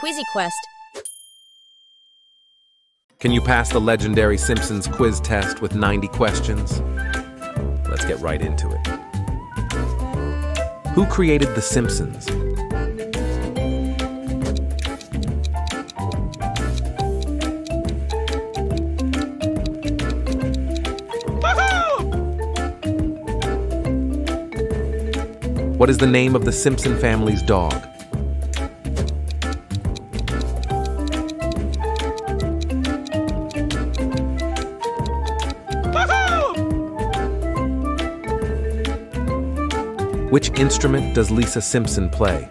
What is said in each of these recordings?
Quizzy Quest. Can you pass the legendary Simpsons quiz test with 90 questions? Let's get right into it. Who created The Simpsons? What is the name of the Simpson family's dog? Which instrument does Lisa Simpson play?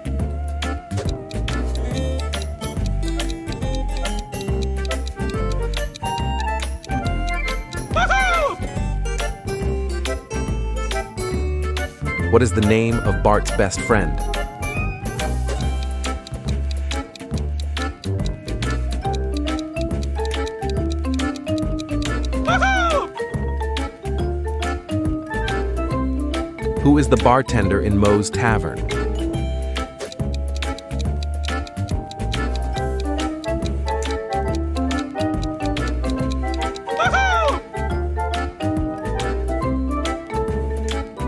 What is the name of Bart's best friend? Who is the bartender in Moe's Tavern?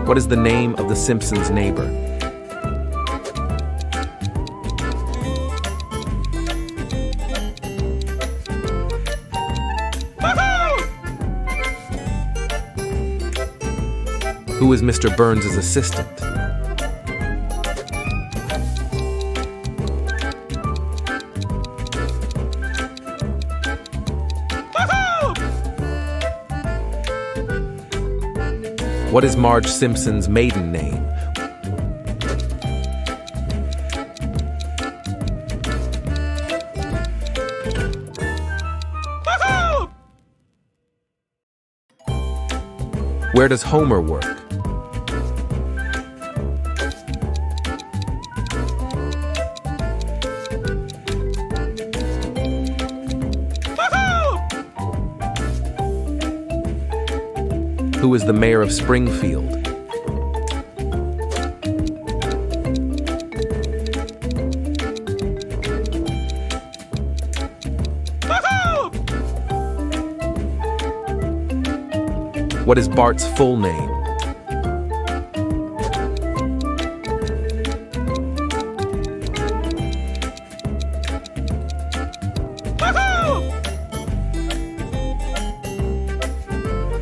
What is the name of the Simpsons' neighbor? Who is Mr. Burns' assistant? What is Marge Simpson's maiden name? Where does Homer work? Who is the mayor of Springfield? What is Bart's full name?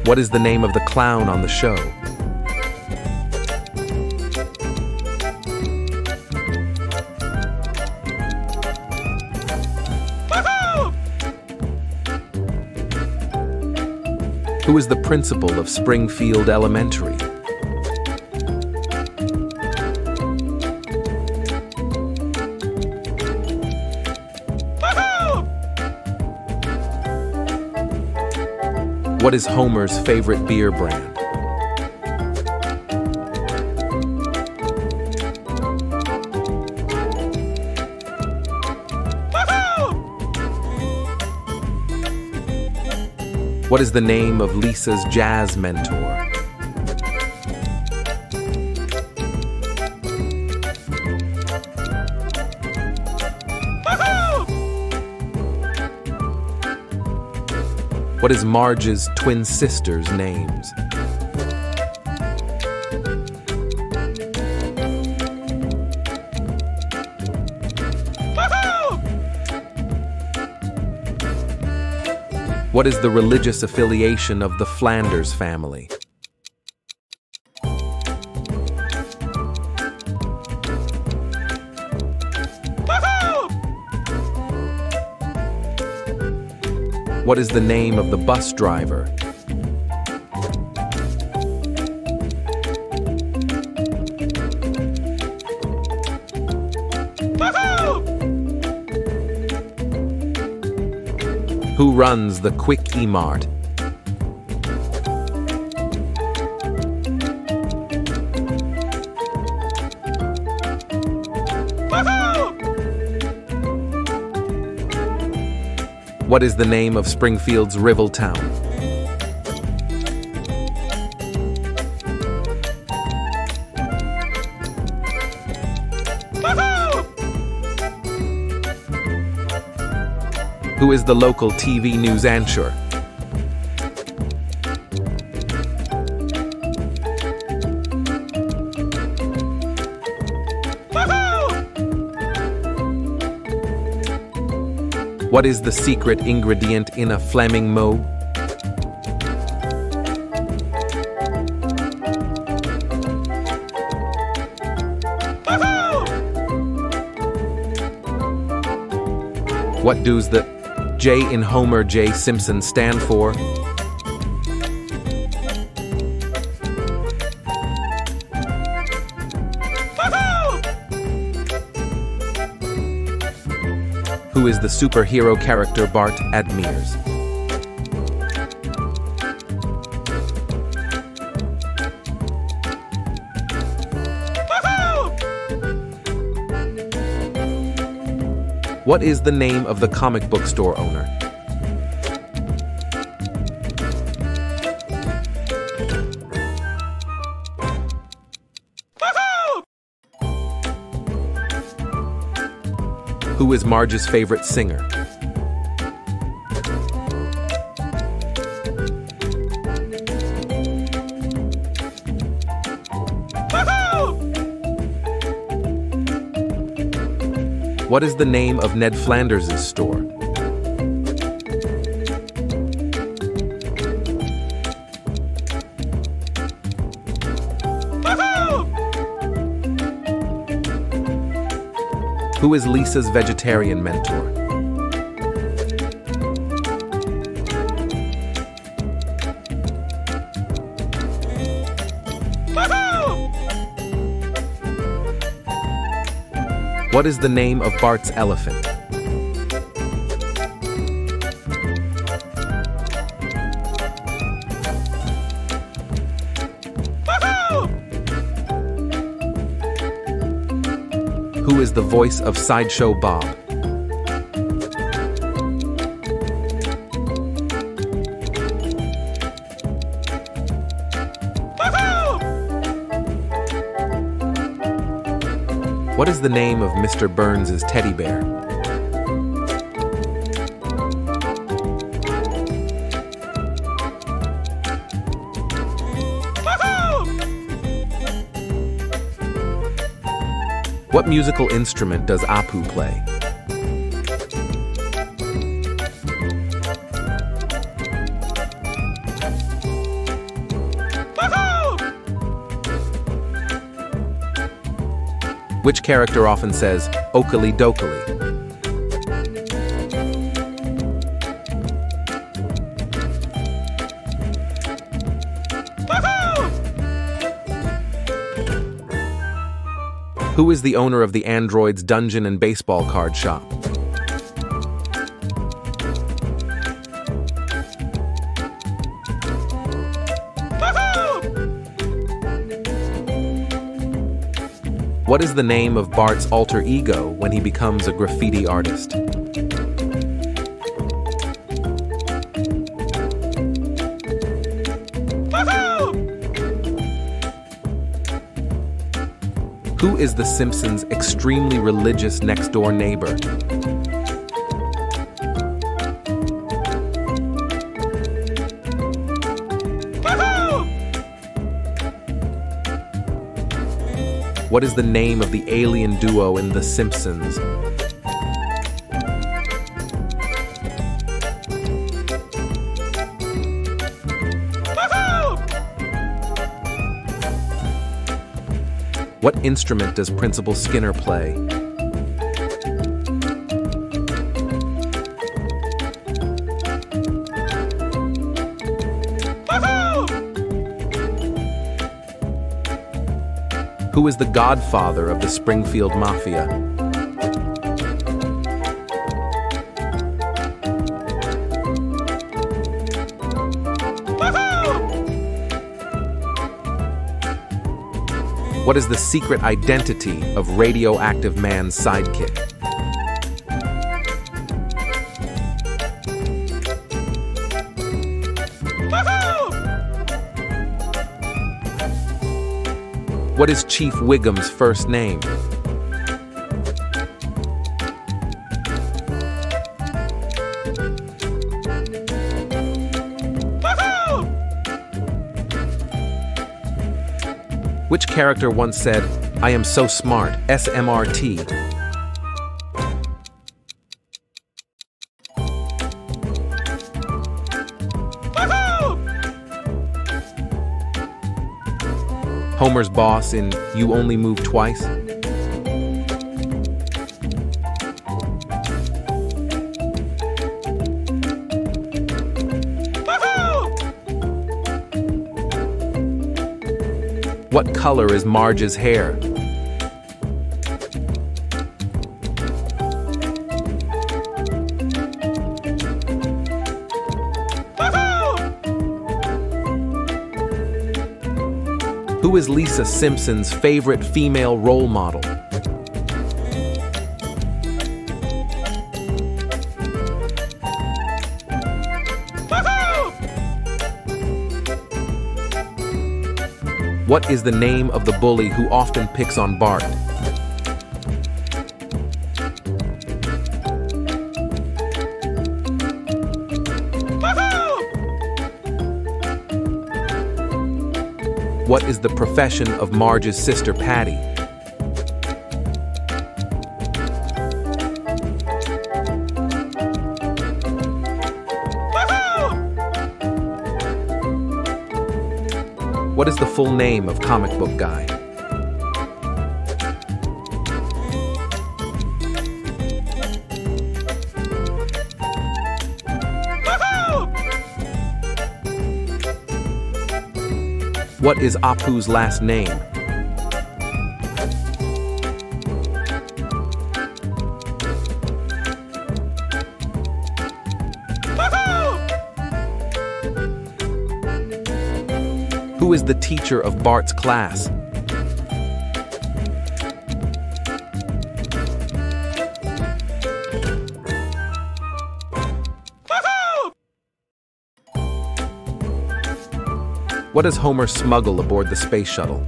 What is the name of the clown on the show? Who is the principal of Springfield Elementary? What is Homer's favorite beer brand? What is the name of Lisa's jazz mentor? What is Marge's twin sisters' names? What is the religious affiliation of the Flanders family? What is the name of the bus driver? Who runs the Kwik-E-Mart? What is the name of Springfield's rival Town? Who is the local TV news anchor? What is the secret ingredient in a Flaming Moe? What does the J in Homer J. Simpson stand for? Who is the superhero character Bart admires? What is the name of the comic book store owner? Who is Marge's favorite singer? What is the name of Ned Flanders' store? Who is Lisa's vegetarian mentor? What is the name of Bart's elephant? The voice of Sideshow Bob? What is the name of Mr. Burns' teddy bear? What musical instrument does Apu play? Which character often says, Okali dokali? Who is the owner of the Android's Dungeon and Baseball card shop? What is the name of Bart's alter ego when he becomes a graffiti artist? Is the Simpsons' extremely religious next door neighbor? What is the name of the alien duo in The Simpsons? What instrument does Principal Skinner play? Who is the godfather of the Springfield Mafia? What is the secret identity of Radioactive Man's sidekick? What is Chief Wiggum's first name? Character once said, I am so smart, SMRT. Homer's boss in You Only Move Twice? What color is Marge's hair? Who is Lisa Simpson's favorite female role model? What is the name of the bully who often picks on Bart? What is the profession of Marge's sister Patty? Full name of Comic Book Guy? What is Apu's last name? Who is the teacher of Bart's class? What does Homer smuggle aboard the space shuttle?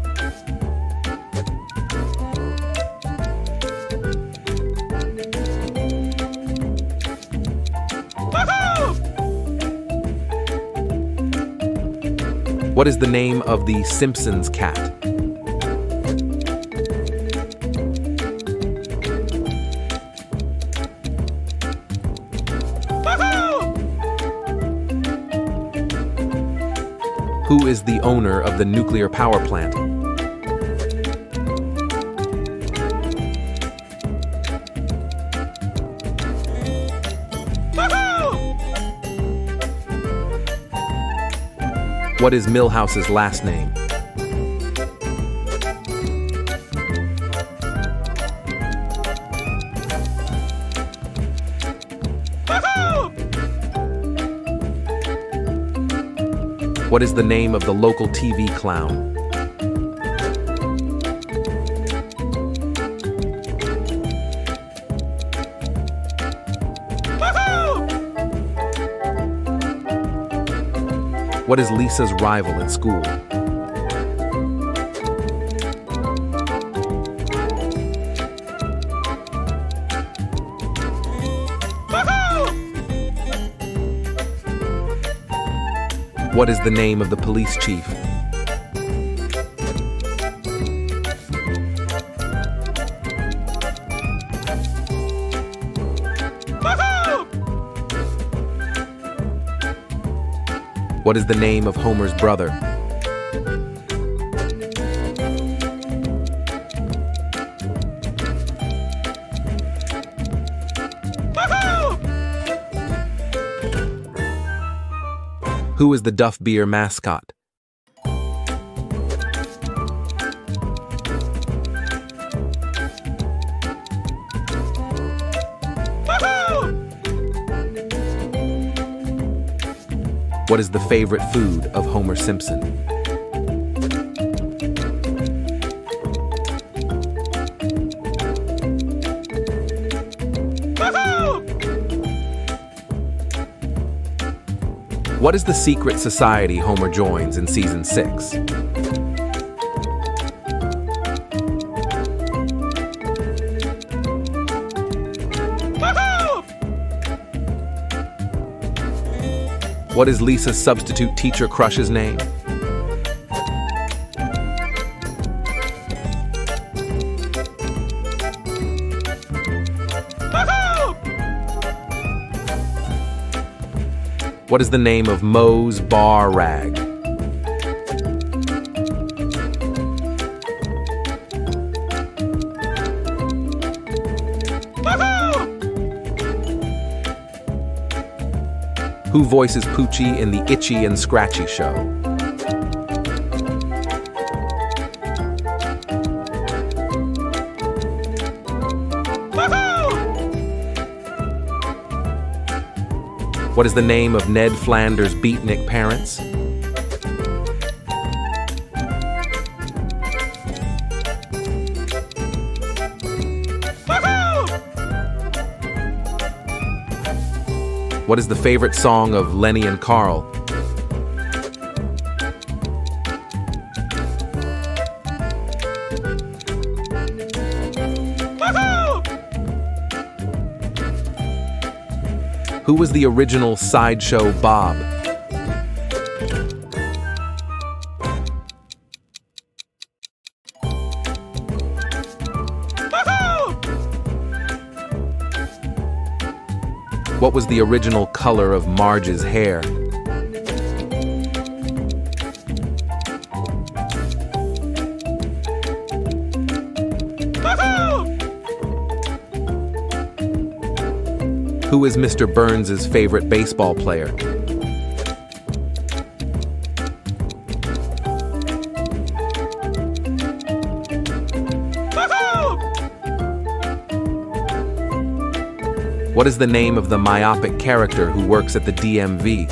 What is the name of the Simpsons cat? Who is the owner of the nuclear power plant? What is Milhouse's last name? What is the name of the local TV clown? What is Lisa's rival at school? What is the name of the police chief? What is the name of Homer's brother? Who is the Duff Beer mascot? What is the favorite food of Homer Simpson? What is the secret society Homer joins in season 6? What is Lisa's substitute teacher crush's name? What is the name of Moe's bar rag? Who voices Poochie in the Itchy and Scratchy show? What is the name of Ned Flanders' beatnik parents? What is the favorite song of Lenny and Carl? Who was the original Sideshow Bob? What was the original color of Marge's hair? Who is Mr. Burns' favorite baseball player? What is the name of the myopic character who works at the DMV?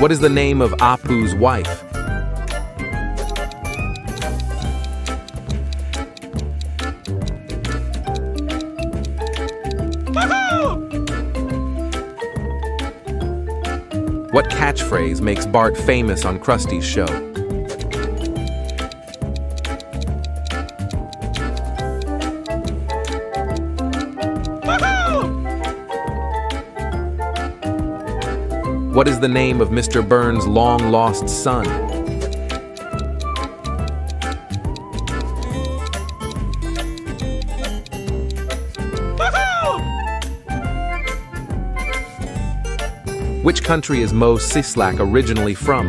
What is the name of Apu's wife? What catchphrase makes Bart famous on Krusty's show? What is the name of Mr. Burns' long lost son? Country is Moe Szyslak originally from?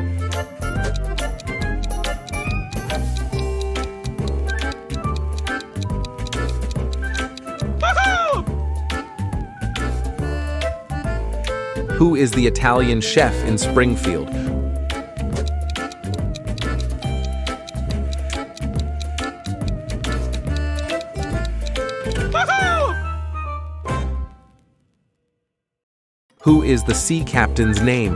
Who is the Italian chef in Springfield? Who is the sea captain's name?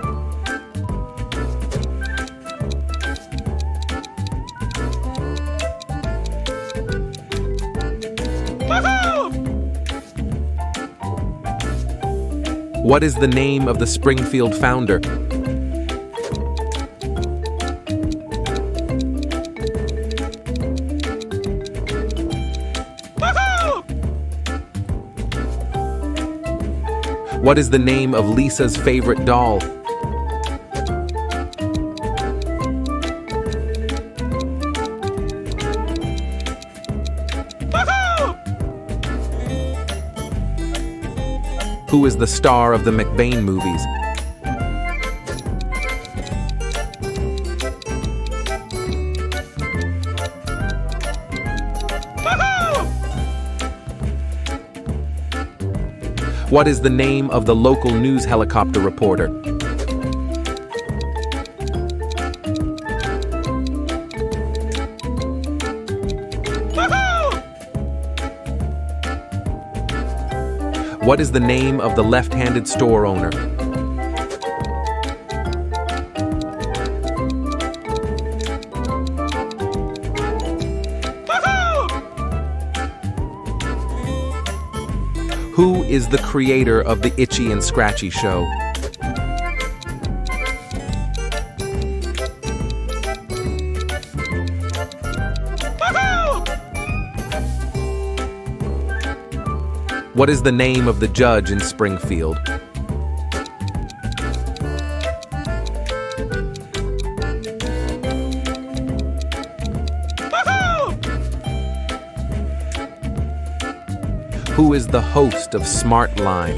What is the name of the Springfield founder? What is the name of Lisa's favorite doll? Who is the star of the McBain movies? What is the name of the local news helicopter reporter? What is the name of the left-handed store owner? Is the creator of the Itchy and Scratchy show? What is the name of the judge in Springfield? Who is the host of Smart Line?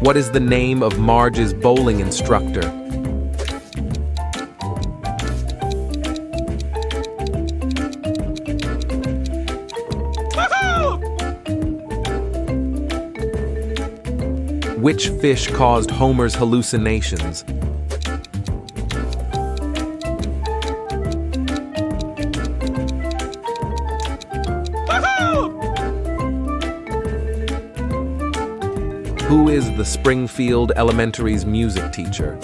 What is the name of Marge's bowling instructor? Which fish caused Homer's hallucinations? Who is the Springfield Elementary's music teacher?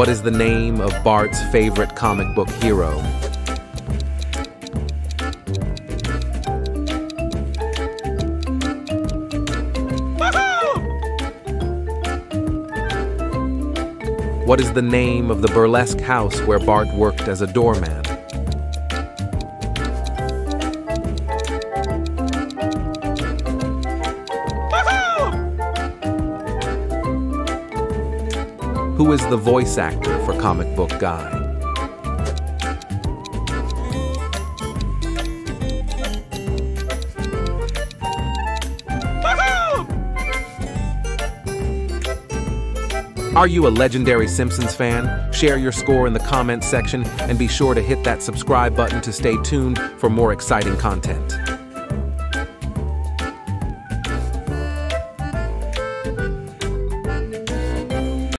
What is the name of Bart's favorite comic book hero? What is the name of the burlesque house where Bart worked as a doorman? Who is the voice actor for Comic Book Guy? Are you a legendary Simpsons fan? Share your score in the comments section and be sure to hit that subscribe button to stay tuned for more exciting content.